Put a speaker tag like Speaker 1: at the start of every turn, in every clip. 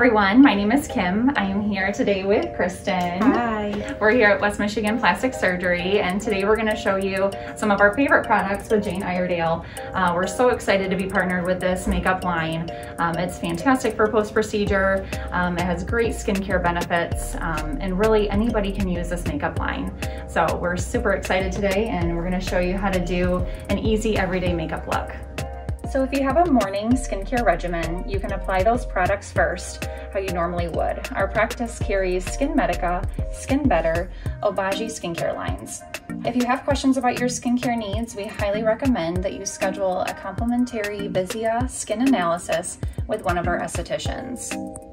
Speaker 1: everyone, my name is Kim. I am here today with Kristen.
Speaker 2: Hi.
Speaker 1: We're here at West Michigan Plastic Surgery and today we're going to show you some of our favorite products with Jane Iredale. Uh, we're so excited to be partnered with this makeup line. Um, it's fantastic for post-procedure, um, it has great skincare benefits, um, and really anybody can use this makeup line. So we're super excited today and we're going to show you how to do an easy everyday makeup look. So if you have a morning skincare regimen, you can apply those products first, how you normally would. Our practice carries SkinMedica, SkinBetter, Obagi skincare lines. If you have questions about your skincare needs, we highly recommend that you schedule a complimentary VISIA skin analysis with one of our estheticians.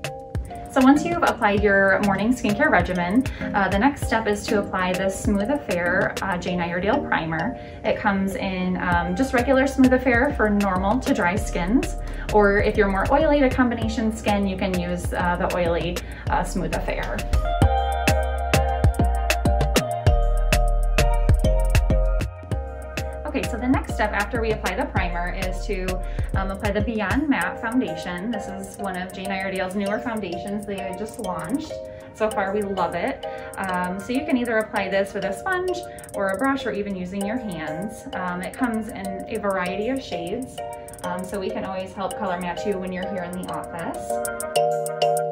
Speaker 1: So once you've applied your morning skincare regimen, uh, the next step is to apply the Smooth Affair uh, Jane Iredale Primer. It comes in um, just regular Smooth Affair for normal to dry skins, or if you're more oily to combination skin, you can use uh, the oily uh, Smooth Affair. The next step after we apply the primer is to um, apply the Beyond Matte Foundation. This is one of Jane Iredale's newer foundations they just launched. So far, we love it. Um, so you can either apply this with a sponge or a brush or even using your hands. Um, it comes in a variety of shades, um, so we can always help color match you when you're here in the office.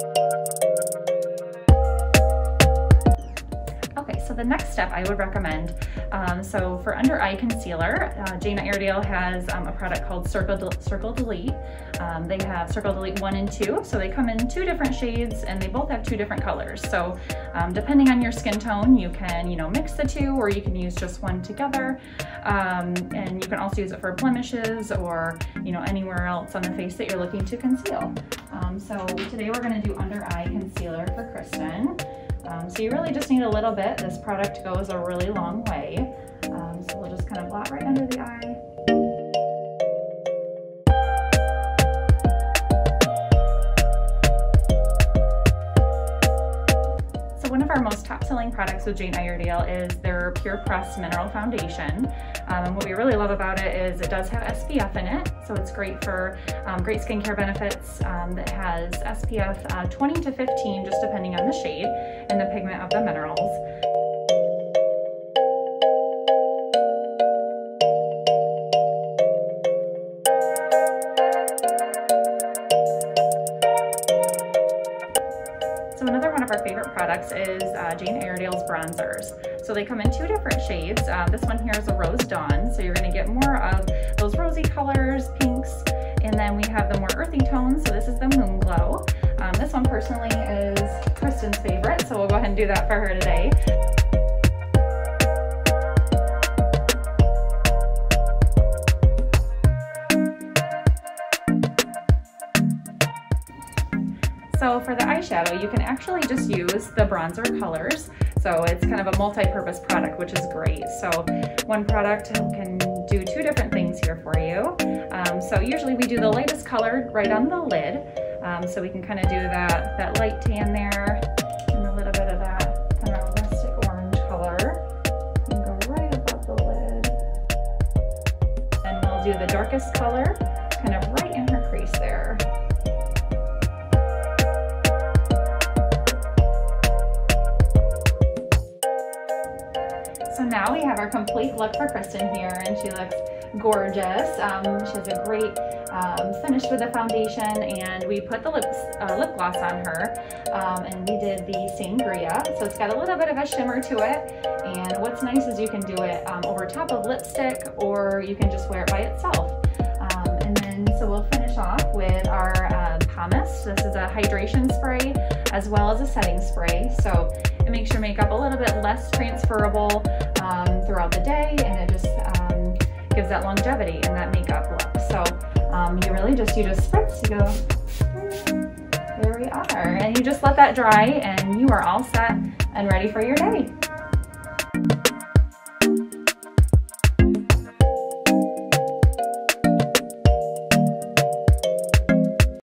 Speaker 1: So the next step I would recommend, um, so for under eye concealer, uh, Jane Iredale has um, a product called Circle, Circle Delete. Um, they have Circle Delete 1 and 2, so they come in two different shades and they both have two different colors. So um, depending on your skin tone, you can, you know, mix the two or you can use just one together. Um, and you can also use it for blemishes or, you know, anywhere else on the face that you're looking to conceal. Um, so today we're gonna do under eye concealer for Kristen. Um, so you really just need a little bit. This product goes a really long way. Um, so we'll just kind of blot right under the eye. Most top selling products with Jane Iredale is their Pure Press Mineral Foundation. Um, and what we really love about it is it does have SPF in it, so it's great for um, great skincare benefits. Um, that has SPF uh, 20 to 15, just depending on the shade and the pigment of the minerals. Of our favorite products is uh, Jane Iredale's bronzers. So they come in two different shades. Uh, this one here is a Rose Dawn, so you're gonna get more of those rosy colors, pinks, and then we have the more earthy tones, so this is the Moon Glow. Um, this one personally is Kristen's favorite, so we'll go ahead and do that for her today. So for the eyeshadow, you can actually just use the bronzer colors. So it's kind of a multi-purpose product, which is great. So one product can do two different things here for you. Um, so usually we do the lightest color right on the lid. Um, so we can kind of do that, that light tan there and a little bit of that kind of rustic orange color. And go right above the lid. And we'll do the darkest color kind of right in her crease there. So now we have our complete look for Kristen here and she looks gorgeous. Um, she has a great um, finish with the foundation and we put the lips, uh, lip gloss on her um, and we did the sangria. So it's got a little bit of a shimmer to it and what's nice is you can do it um, over top of lipstick or you can just wear it by itself. Um, and then so we'll finish off with our This is a hydration spray as well as a setting spray. So it makes your makeup a little bit less transferable um, throughout the day and it just um, gives that longevity in that makeup look. So um, you really just, you just spritz, you go, there we are. And you just let that dry and you are all set and ready for your day.